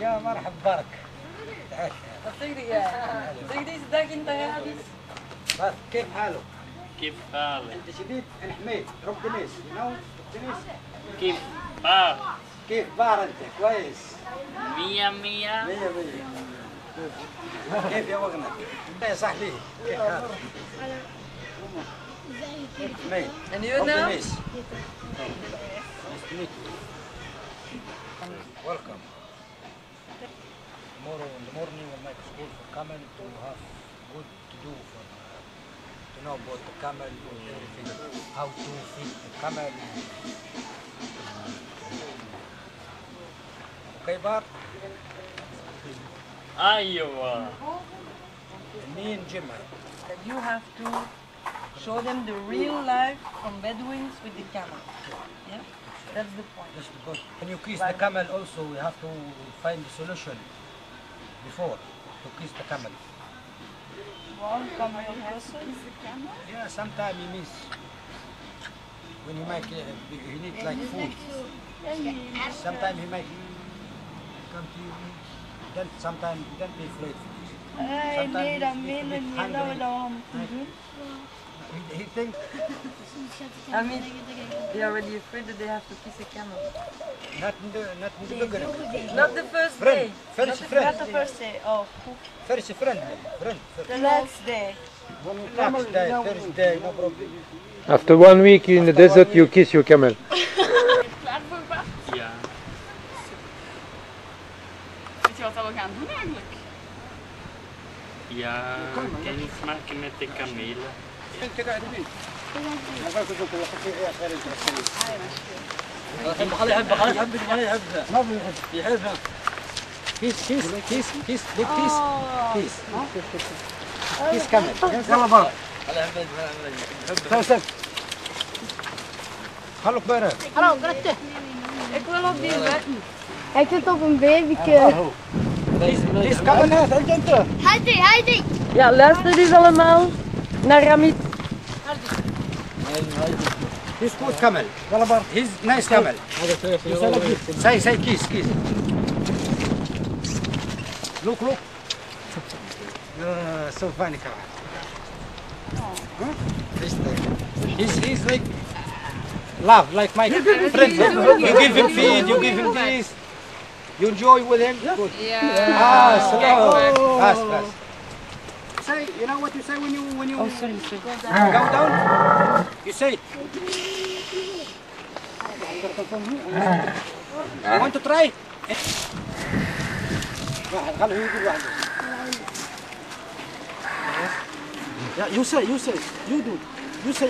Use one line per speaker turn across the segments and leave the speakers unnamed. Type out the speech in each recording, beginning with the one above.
يا مرحبا برك تعال. كيف حالك؟
كيف حالك؟
انت شديد حميد. رب دنيس. نو دنيس.
كيف بار
كيف بار انت كويس.
مية مية.
مية مية. كيف يا وغنى؟ يا صاحبي كيف حالك؟ حميد
And you
رب
now?
دنيس Nice to meet you. Welcome. Tomorrow in the morning we'll make school for camel to have good to do for uh, to know about the camel and everything, how to feed the camel. Okay, Bar?
Iowa.
Me and Jim.
That you have to show them the real life from Bedouins with the camel. Yeah? That's the point.
Just because. Can you kiss the camel also, we have to find the solution before to kiss the camel.
One camel person is the camel?
Yeah, sometimes he miss. When he make, uh, he need like food. Sometimes he might come to you then sometimes don't be afraid. Sometimes he's little bit hungry. He, he think,
I mean, they're already afraid that they have to kiss a camel.
not in the, not in the beginning.
Not the first
Friend,
day.
first
Not
friend,
the first day. Oh,
first friend, friend, first.
the next day.
When you next day, first day, no problem.
After one week in the desert, you kiss your camel.
كنت يعتبر عندهم
عقلك يا كان يسمع كلمة كميلة
انت قاعد فين؟ أنا قلت لك يا خالد يحب
خلي يحبها خلي يحبك خلي يحبها يحبها
كيس كيس كيس كيس ديك كيس كيس كيس كامل يلا بارك
خلي يحبك
خلي يحبك خلوك
بارك خلوك قلت اكلوا بيه
Hij zit op een babyke.
Die is kappenaars, hè kinderen?
Heidi, Heidi!
Ja, luister is allemaal naar Ramit.
is goed kamel. Hij is nice kamel. Zij, zij, kies, kies. Look, look. Uh, so funny is Hij He's, like love, like my friend. You give him feed, you give him this. You enjoy with him. Good.
Ja.
Ah, slow. Fast, fast. Say, you know what you say when you when you
Oh, sorry, sorry.
go down? You say. You want to try? واحد خليه يقول واحد.
Yeah, you say, you say, you do. You say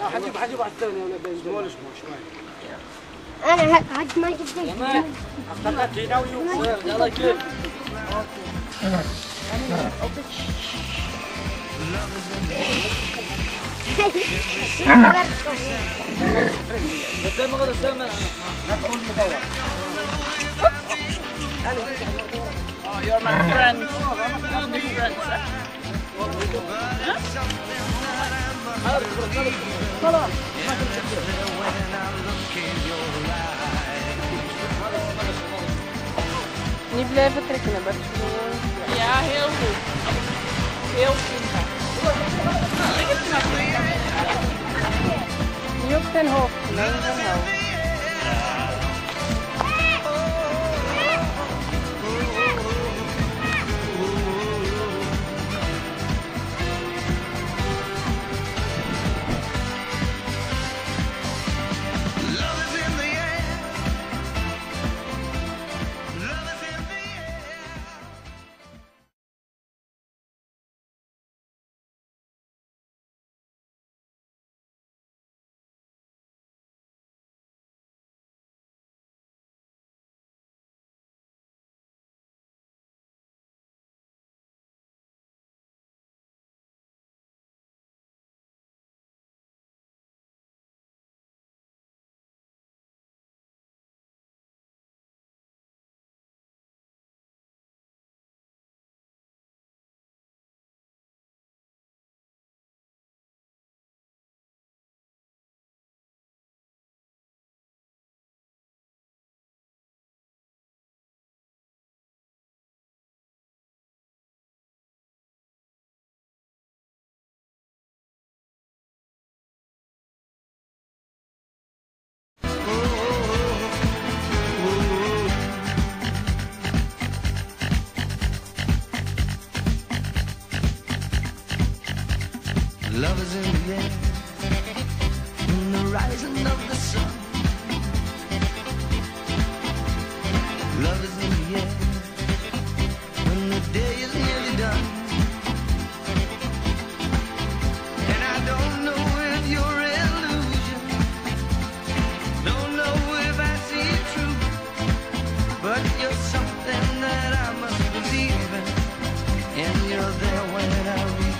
حجيب حجيب واحد ثاني ولا بين شمال شمال شمال
أنا هاد ما جبت
جمال اختلطت هنا ويوم
يلا كيف قدام غدا سامع ندخل مدور
Oh, you're my friend. You're my friend.
Niet blijven trekken, hè, Bert.
Ja, heel goed. Heel goed.
Niet op zijn hoofd, nee,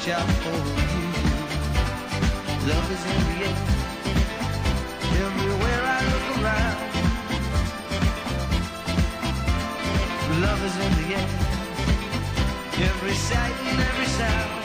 watch out
for you.
Love is in the air. Everywhere I look around. Love is in the air. Every sight and every sound.